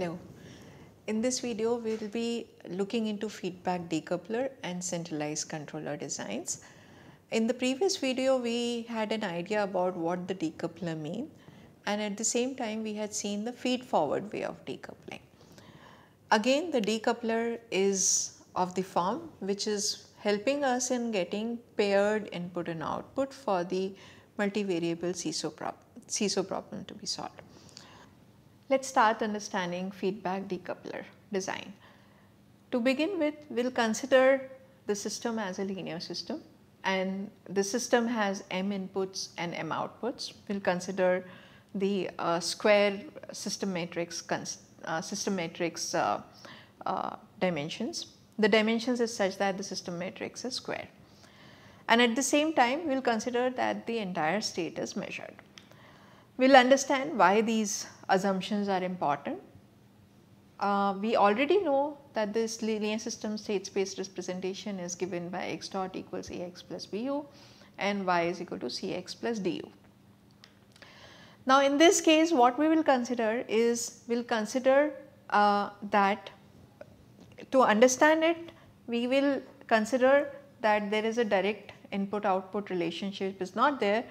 Hello. In this video, we will be looking into feedback decoupler and centralized controller designs. In the previous video, we had an idea about what the decoupler mean and at the same time we had seen the feed forward way of decoupling. Again the decoupler is of the form which is helping us in getting paired input and output for the multivariable SISO, prob SISO problem to be solved. Let us start understanding feedback decoupler design. To begin with, we will consider the system as a linear system and the system has m inputs and m outputs. We will consider the uh, square system matrix uh, system matrix uh, uh, dimensions. The dimensions is such that the system matrix is square and at the same time we will consider that the entire state is measured. We will understand why these assumptions are important. Uh, we already know that this linear system state space representation is given by x dot equals ax plus bu and y is equal to cx plus du. Now in this case what we will consider is we will consider uh, that to understand it we will consider that there is a direct input output relationship is not there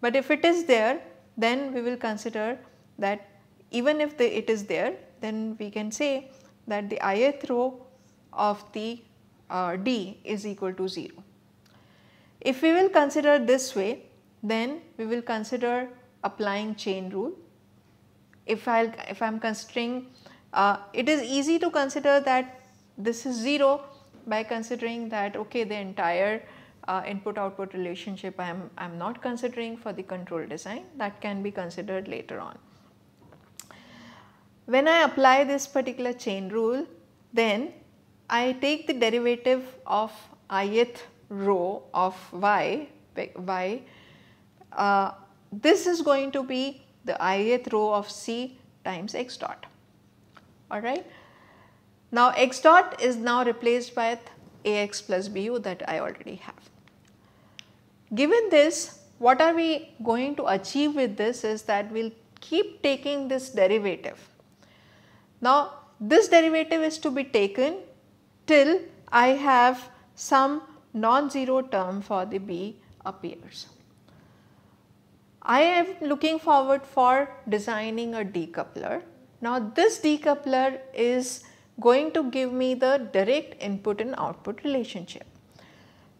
but if it is there then we will consider that even if the, it is there then we can say that the ith row of the uh, D is equal to 0. If we will consider this way then we will consider applying chain rule. If I if am considering uh, it is easy to consider that this is 0 by considering that okay the entire uh, input output relationship I am I am not considering for the control design that can be considered later on. When I apply this particular chain rule then I take the derivative of ith row of y, y uh, this is going to be the ith row of C times x dot alright. Now x dot is now replaced by ax plus bu that I already have. Given this what are we going to achieve with this is that we will keep taking this derivative. Now this derivative is to be taken till I have some non-zero term for the B appears. I am looking forward for designing a decoupler. Now this decoupler is going to give me the direct input and output relationship.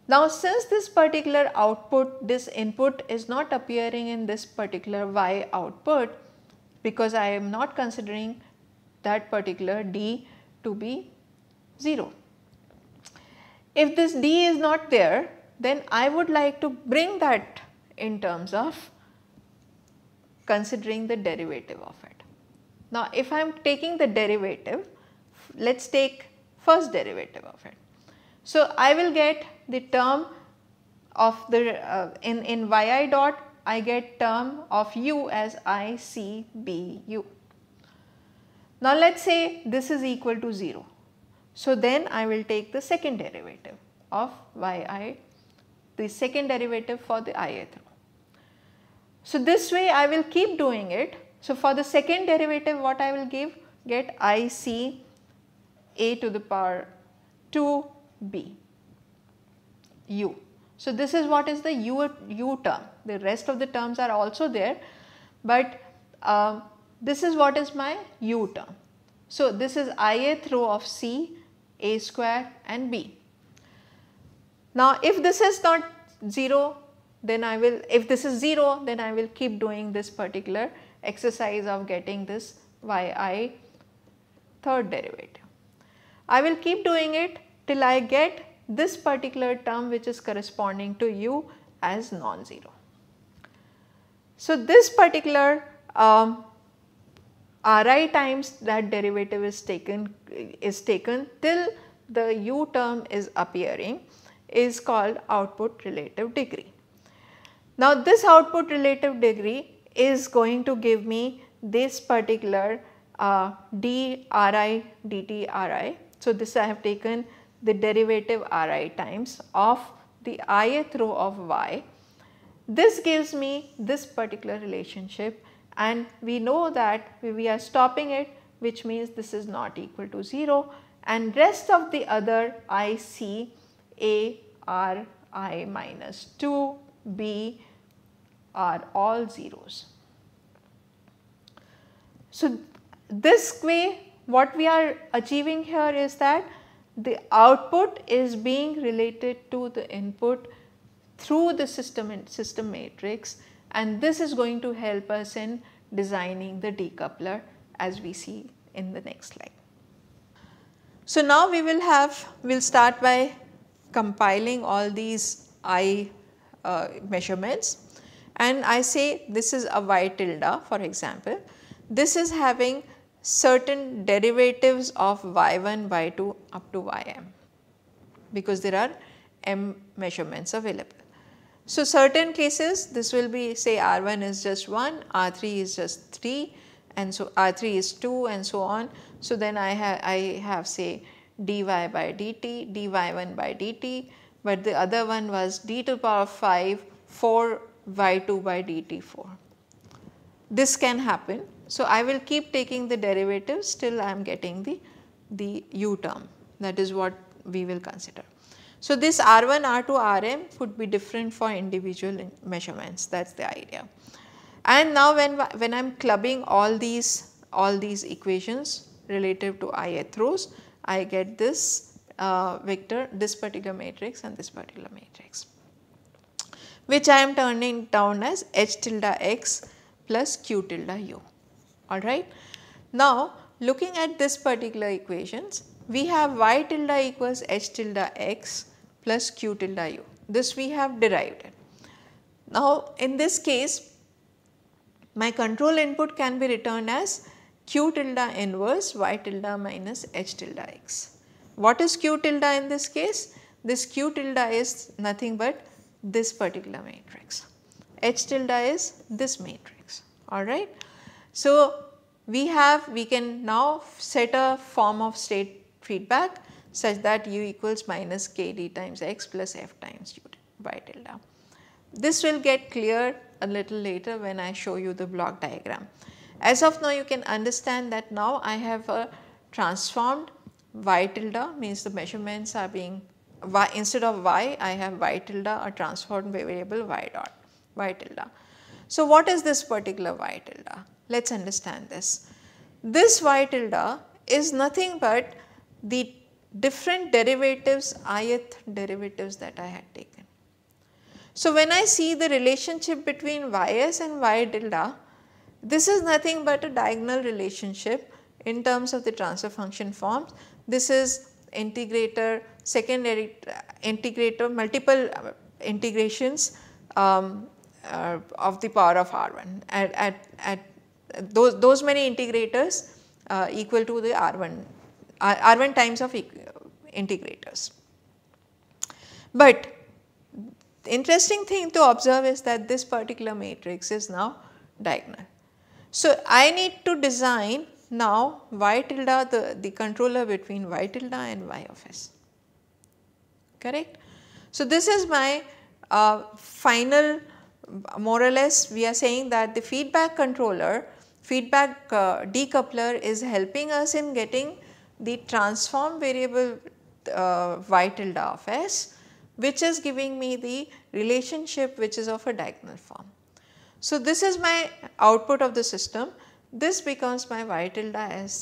Now since this particular output, this input is not appearing in this particular y output because I am not considering that particular d to be 0. If this d is not there, then I would like to bring that in terms of considering the derivative of it. Now if I am taking the derivative, let us take first derivative of it. So I will get the term of the uh, in, in yi dot I get term of u as i c b u. Now let us say this is equal to 0. So then I will take the second derivative of yi, the second derivative for the ith row. So this way I will keep doing it. So for the second derivative what I will give? Get I C a to the power 2 b u. So this is what is the u, u term. The rest of the terms are also there but uh, this is what is my u term. So this is ith row of c, a square and b. Now if this is not 0 then I will if this is 0 then I will keep doing this particular exercise of getting this yi third derivative. I will keep doing it till I get this particular term which is corresponding to u as non-zero. So, this particular um, Ri times that derivative is taken is taken till the u term is appearing is called output relative degree. Now this output relative degree is going to give me this particular uh, d ri dt ri. So this I have taken the derivative ri times of the ith row of y. This gives me this particular relationship and we know that we are stopping it which means this is not equal to 0 and rest of the other I C A R I minus 2 B are all zeros. So, this way what we are achieving here is that the output is being related to the input through the system system matrix and this is going to help us in designing the decoupler as we see in the next slide. So now we will have, we will start by compiling all these I uh, measurements and I say this is a y tilde for example. This is having certain derivatives of y1, y2 up to ym because there are m measurements available. So, certain cases this will be say R1 is just 1, R3 is just 3 and so R3 is 2 and so on. So, then I have I have say dy by dt, dy1 by dt, but the other one was d to the power of 5 4 y2 by dt4. This can happen. So, I will keep taking the derivatives till I am getting the, the u term that is what we will consider. So, this R1, R2, Rm would be different for individual measurements that is the idea. And now when, when I am clubbing all these all these equations relative to ith rows, I get this uh, vector, this particular matrix and this particular matrix which I am turning down as h tilde x plus q tilde u alright. Now looking at this particular equations we have y tilde equals h tilde x plus q tilde u. This we have derived. Now, in this case my control input can be returned as q tilde inverse y tilde minus h tilde x. What is q tilde in this case? This q tilde is nothing but this particular matrix. H tilde is this matrix alright. So, we have we can now set a form of state feedback such that u equals minus k d times x plus f times u by tilde. This will get clear a little later when I show you the block diagram. As of now you can understand that now I have a transformed y tilde means the measurements are being y instead of y I have y tilde a transformed variable y dot y tilde. So, what is this particular y tilde? Let us understand this. This y tilde is nothing but the different derivatives ith derivatives that I had taken. So, when I see the relationship between ys and y tilde, this is nothing but a diagonal relationship in terms of the transfer function forms. This is integrator, secondary integrator, multiple uh, integrations um, uh, of the power of R1 at, at, at those, those many integrators uh, equal to the R1 R1 times of integrators. But interesting thing to observe is that this particular matrix is now diagonal. So, I need to design now y tilde the, the controller between y tilde and y of s correct. So, this is my uh, final more or less we are saying that the feedback controller feedback uh, decoupler is helping us in getting the transform variable uh, y tilde of s which is giving me the relationship which is of a diagonal form. So, this is my output of the system this becomes my y tilde as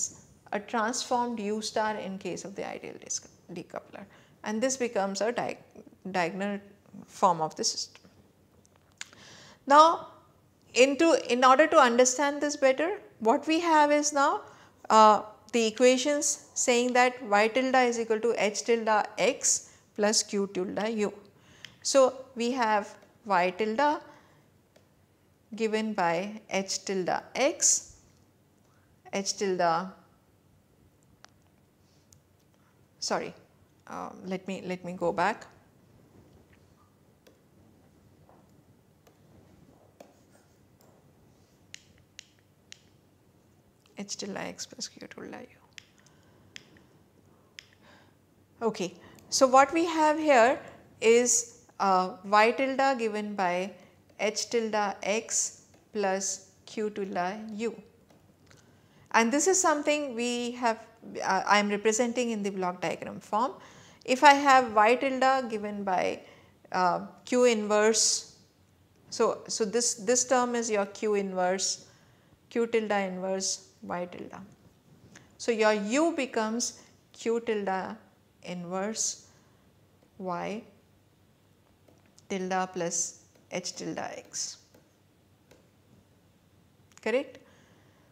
a transformed u star in case of the ideal decoupler and this becomes a di diagonal form of the system. Now, into in order to understand this better what we have is now uh, the equations saying that y tilde is equal to h tilde x plus q tilde u. So, we have y tilde given by h tilde x, h tilde sorry um, let me let me go back h tilde x plus q tilde u. Okay. So, what we have here is uh, y tilde given by h tilde x plus q tilde u and this is something we have uh, I am representing in the block diagram form. If I have y tilde given by uh, q inverse, so, so this, this term is your q inverse, q tilde inverse y tilde. So, your u becomes q tilde inverse y tilde plus h tilde x correct.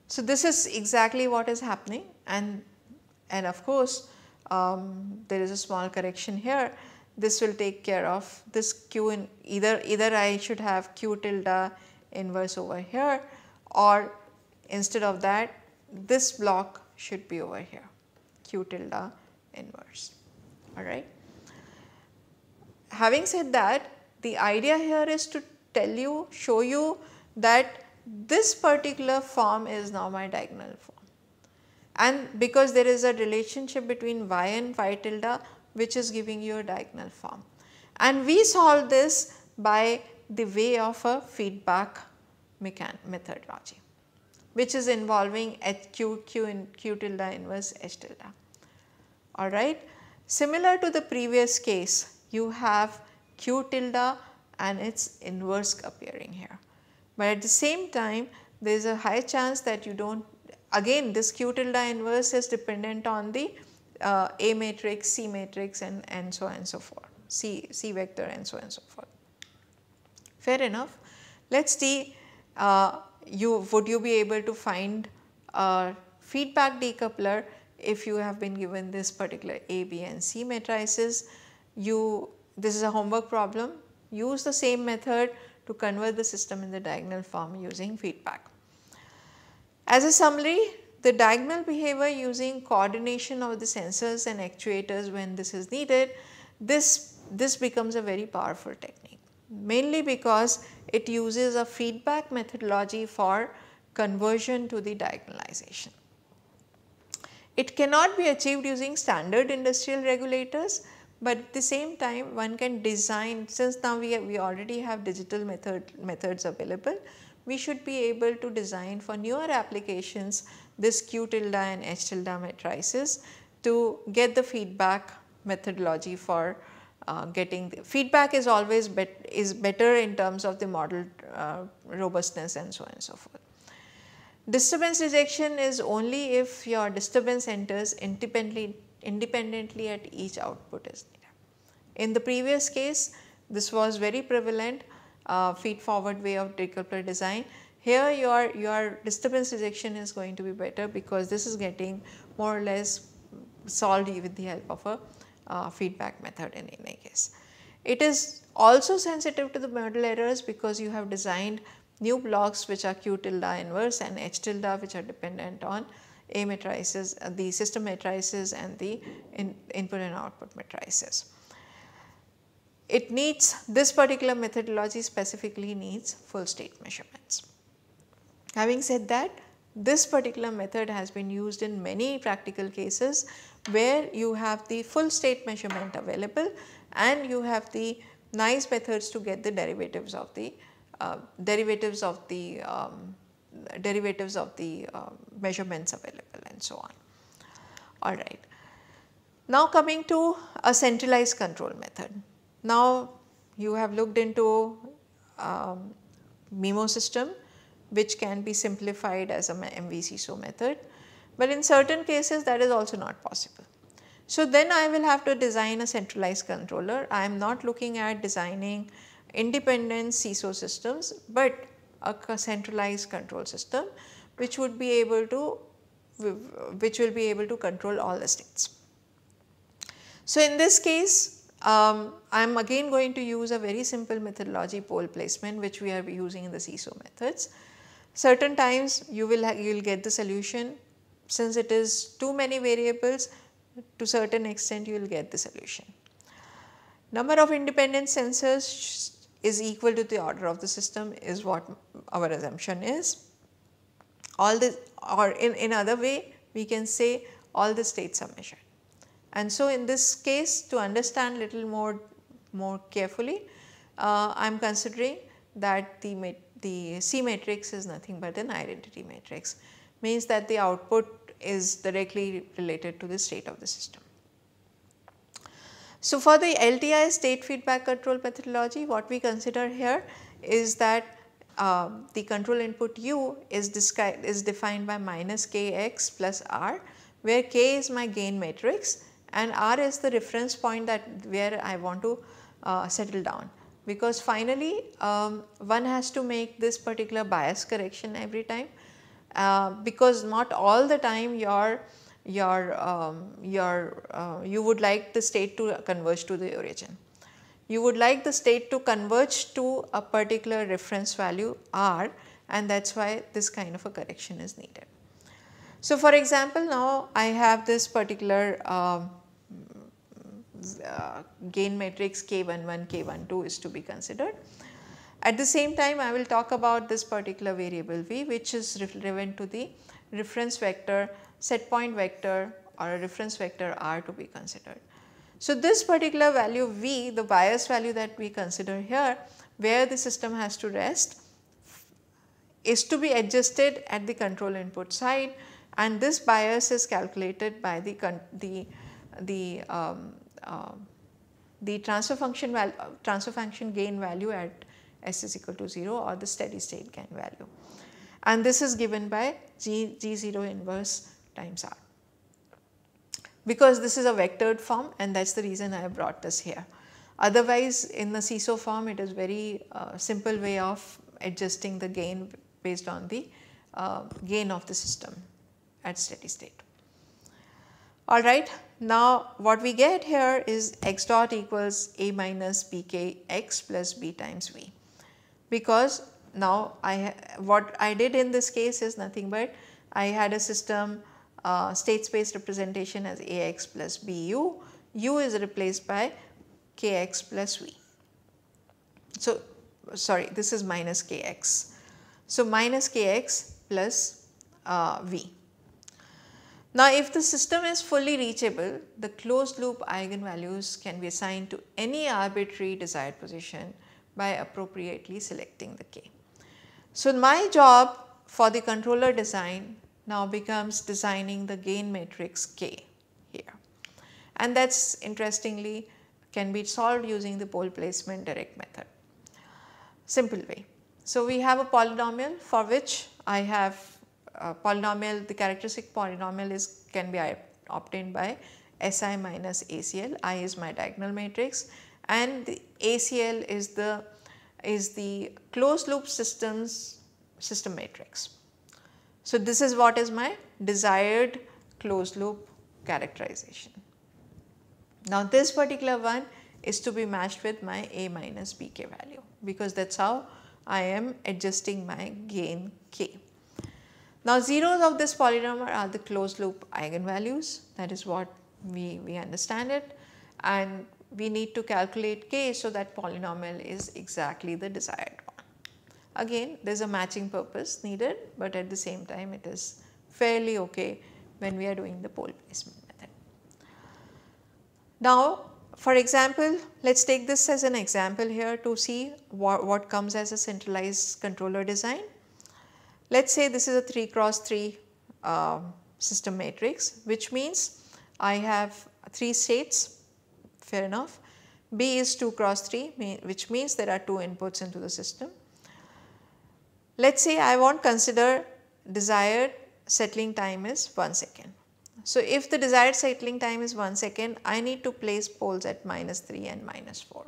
So, this is exactly what is happening and, and of course, um, there is a small correction here this will take care of this q in either either I should have q tilde inverse over here or instead of that this block should be over here q tilde inverse alright. Having said that the idea here is to tell you show you that this particular form is now my diagonal form. And because there is a relationship between y and y tilde which is giving you a diagonal form. And we solve this by the way of a feedback methodology which is involving Q, Q in Q tilde inverse H tilde. Alright. Similar to the previous case you have Q tilde and its inverse appearing here. But at the same time there is a high chance that you do not again this q tilde inverse is dependent on the uh, A matrix, C matrix and, and so on and so forth, C, C vector and so on and so forth. Fair enough. Let us see uh, you would you be able to find a feedback decoupler if you have been given this particular A, B and C matrices. You this is a homework problem use the same method to convert the system in the diagonal form using feedback. As a summary, the diagonal behavior using coordination of the sensors and actuators when this is needed, this, this becomes a very powerful technique mainly because it uses a feedback methodology for conversion to the diagonalization. It cannot be achieved using standard industrial regulators but at the same time one can design since now we, have, we already have digital method methods available we should be able to design for newer applications this q tilde and h tilde matrices to get the feedback methodology for uh, getting the feedback is always bet is better in terms of the model uh, robustness and so on and so forth. Disturbance rejection is only if your disturbance enters independently independently at each output. In the previous case, this was very prevalent uh, feed forward way of decoupler design. Here your, your disturbance rejection is going to be better because this is getting more or less solved with the help of a uh, feedback method in any case. It is also sensitive to the model errors because you have designed new blocks which are q tilde inverse and h tilde which are dependent on a matrices, uh, the system matrices and the in, input and output matrices. It needs this particular methodology specifically needs full state measurements. Having said that, this particular method has been used in many practical cases where you have the full state measurement available and you have the nice methods to get the derivatives of the uh, derivatives of the um, derivatives of the uh, measurements available and so on. Alright. Now coming to a centralized control method. Now you have looked into um, MIMO system which can be simplified as a MVSISO method, but in certain cases that is also not possible. So then I will have to design a centralized controller. I am not looking at designing independent SISO systems, but a centralized control system which would be able to which will be able to control all the states. So, in this case um, I am again going to use a very simple methodology pole placement which we are using in the SISO methods. Certain times you will you will get the solution since it is too many variables to certain extent you will get the solution. Number of independent sensors is equal to the order of the system is what our assumption is. All the or in, in other way we can say all the states are measured. And so in this case to understand little more more carefully uh, I am considering that the, the C matrix is nothing but an identity matrix means that the output is directly related to the state of the system. So, for the LTI state feedback control methodology what we consider here is that uh, the control input u is, is defined by minus kx plus r where k is my gain matrix and r is the reference point that where I want to uh, settle down because finally um, one has to make this particular bias correction every time uh, because not all the time your your um, your uh, you would like the state to converge to the origin. You would like the state to converge to a particular reference value r and that is why this kind of a correction is needed. So, for example, now I have this particular uh, uh, gain matrix K11, K12 is to be considered. At the same time I will talk about this particular variable V which is relevant to the reference vector, set point vector or a reference vector R to be considered. So, this particular value V the bias value that we consider here where the system has to rest is to be adjusted at the control input side and this bias is calculated by the, the, the um, uh, the transfer function transfer function gain value at s is equal to 0 or the steady state gain value. And this is given by G, G0 inverse times R. Because this is a vectored form and that is the reason I have brought this here. Otherwise in the SISO form it is very uh, simple way of adjusting the gain based on the uh, gain of the system at steady state. Alright, now what we get here is x dot equals a minus bk x plus b times v because now I what I did in this case is nothing but I had a system uh, state space representation as ax plus bu, u is replaced by kx plus v. So, sorry this is minus kx. So, minus kx plus uh, v. Now, if the system is fully reachable, the closed loop eigenvalues can be assigned to any arbitrary desired position by appropriately selecting the k. So, my job for the controller design now becomes designing the gain matrix k here and that is interestingly can be solved using the pole placement direct method. Simple way. So, we have a polynomial for which I have uh, polynomial, the characteristic polynomial is can be obtained by Si minus ACL, I is my diagonal matrix and the ACL is the is the closed loop systems system matrix. So, this is what is my desired closed loop characterization. Now, this particular one is to be matched with my A minus BK value because that is how I am adjusting my gain K. Now zeros of this polynomial are the closed loop eigenvalues that is what we, we understand it and we need to calculate k so that polynomial is exactly the desired one. Again there is a matching purpose needed but at the same time it is fairly okay when we are doing the pole placement method. Now for example, let us take this as an example here to see what, what comes as a centralized controller design. Let us say this is a 3 cross 3 uh, system matrix which means I have 3 states fair enough. B is 2 cross 3 which means there are 2 inputs into the system. Let us say I want consider desired settling time is 1 second. So, if the desired settling time is 1 second I need to place poles at minus 3 and minus 4.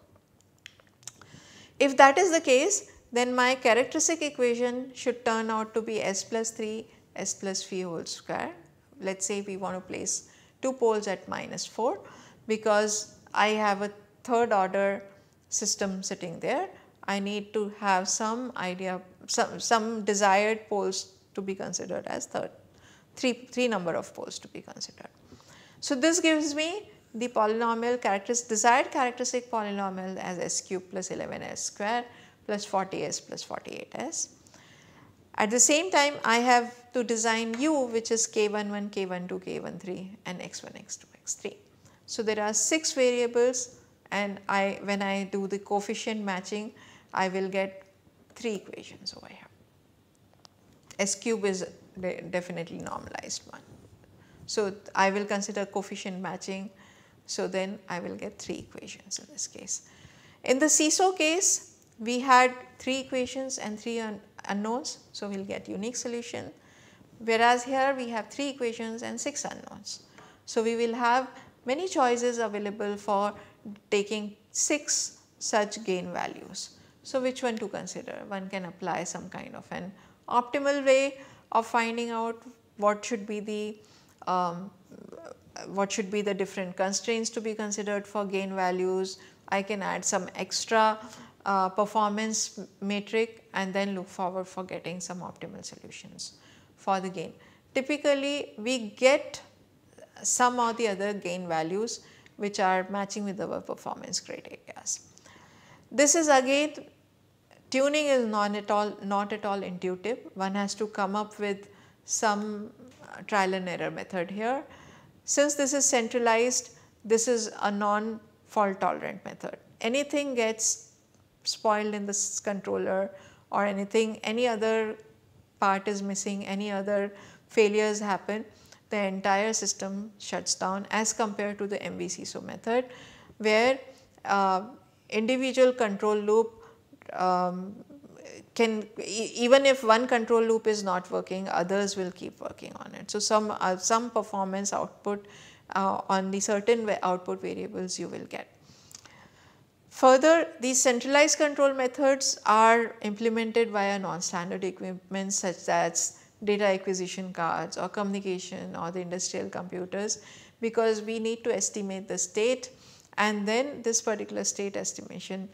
If that is the case then my characteristic equation should turn out to be s plus 3 s plus v whole square. Let us say we want to place 2 poles at minus 4 because I have a third order system sitting there. I need to have some idea some, some desired poles to be considered as third 3, 3 number of poles to be considered. So, this gives me the polynomial characteristic desired characteristic polynomial as s cube plus 11s square plus 40s plus 48s. At the same time I have to design u which is k11, k12, k13 and x1, x2, x3. So, there are 6 variables and I when I do the coefficient matching I will get 3 equations over here. S cube is de definitely normalized one. So, I will consider coefficient matching. So, then I will get 3 equations in this case. In the SISO case, we had 3 equations and 3 un unknowns. So, we will get unique solution whereas here we have 3 equations and 6 unknowns. So, we will have many choices available for taking 6 such gain values. So, which one to consider? One can apply some kind of an optimal way of finding out what should be the um, what should be the different constraints to be considered for gain values. I can add some extra uh, performance metric and then look forward for getting some optimal solutions for the gain. Typically, we get some or the other gain values which are matching with our performance criteria. This is again tuning is not at all not at all intuitive. One has to come up with some uh, trial and error method here. Since this is centralized, this is a non fault tolerant method. Anything gets spoiled in this controller or anything any other part is missing, any other failures happen, the entire system shuts down as compared to the MVSISO method where uh, individual control loop um, can even if one control loop is not working others will keep working on it. So, some uh, some performance output uh, on the certain output variables you will get. Further these centralized control methods are implemented via non-standard equipment such as data acquisition cards or communication or the industrial computers because we need to estimate the state and then this particular state estimation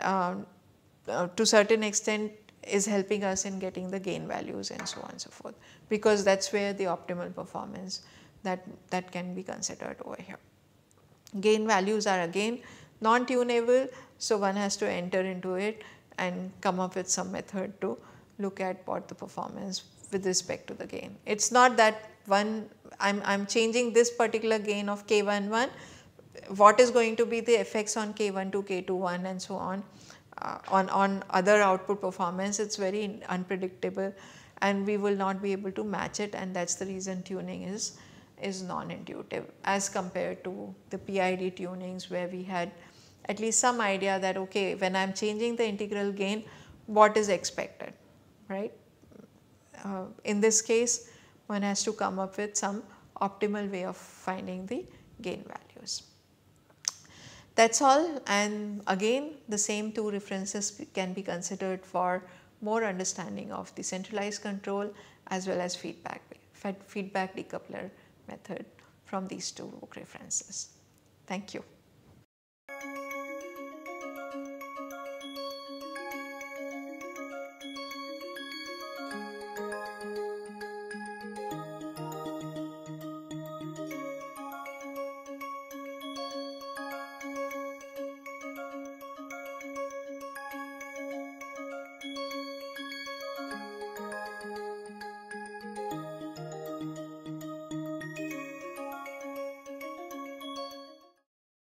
um, uh, to certain extent is helping us in getting the gain values and so on and so forth because that is where the optimal performance that, that can be considered over here. Gain values are again non-tunable so one has to enter into it and come up with some method to look at what the performance with respect to the gain. It is not that one I am I'm changing this particular gain of k11 what is going to be the effects on k12 k21 and so on uh, on, on other output performance it is very unpredictable and we will not be able to match it and that is the reason tuning is, is non-intuitive as compared to the PID tunings where we had at least some idea that okay when I am changing the integral gain what is expected right. Uh, in this case one has to come up with some optimal way of finding the gain values. That is all and again the same two references can be considered for more understanding of the centralized control as well as feedback, feedback decoupler method from these two book references. Thank you.